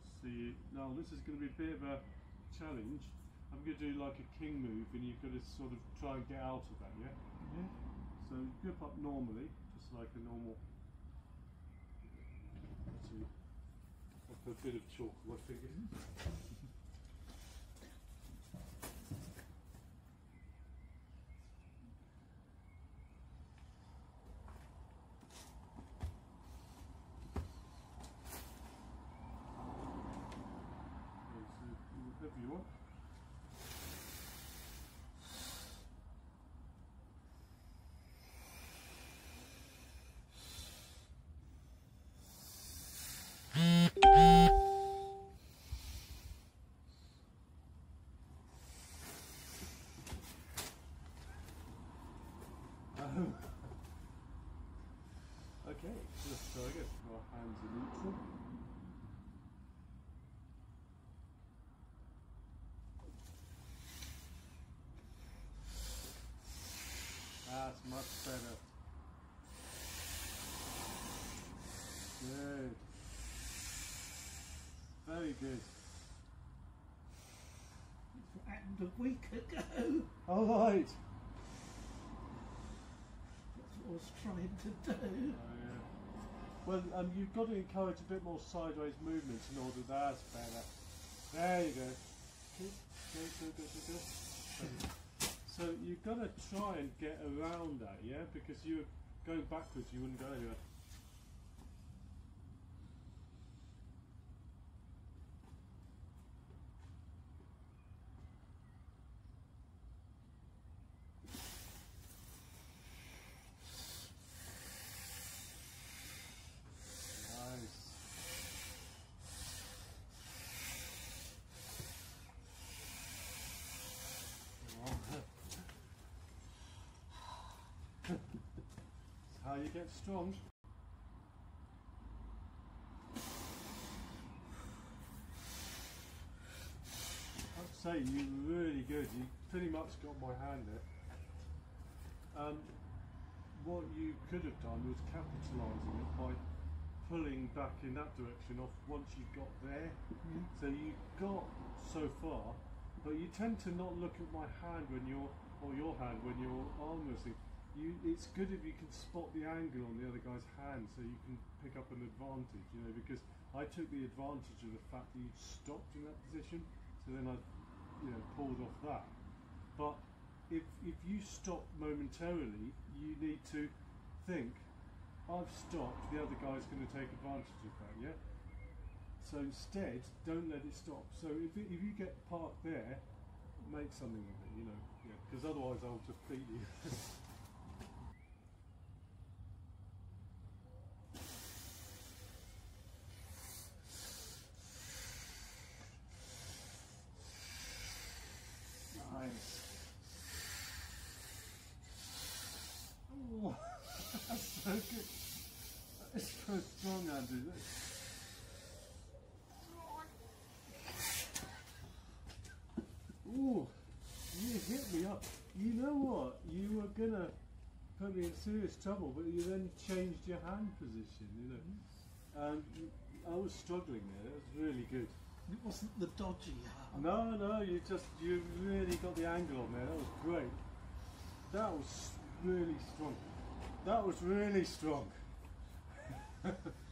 Let's see. Now this is going to be a bit of a challenge. I'm going to do like a king move, and you've got to sort of try and get out of that. Yeah. Yeah. So grip up normally, just like a normal. Let's see. A bit of chalk on my fingers. Mm-hmm. Okay, so whatever you want. Um, okay, just so I guess our hands are neutral. That's much better. Good. Very good. That's what happened a week ago. All right. That's what I was trying to do. Well, um, you've got to encourage a bit more sideways movements in order that's better. There you go. Good, good, good, good. So you've got to try and get around that, yeah? Because you're going backwards, you wouldn't go anywhere. You get strong. I'd say you're really good. You pretty much got my hand there. Um, what you could have done was capitalising it by pulling back in that direction off once you got there. So you got so far, but you tend to not look at my hand when you're, or your hand when you're arm wrestling. You, it's good if you can spot the angle on the other guy's hand, so you can pick up an advantage. You know, because I took the advantage of the fact that you stopped in that position, so then I, you know, pulled off that. But if if you stop momentarily, you need to think I've stopped, the other guy's going to take advantage of that, yeah? So instead, don't let it stop. So if, it, if you get parked there, make something of it, you know, yeah, because otherwise I'll just beat you. Nice. oh, that's so good. That is so Andrew. That's- Ooh, you hit me up. You know what? You were gonna put me in serious trouble, but you then changed your hand position. You know, and I was struggling there. That was really good. It wasn't the dodgy arm. No, no, you just you really got the angle on there. That was great. That was really strong. That was really strong.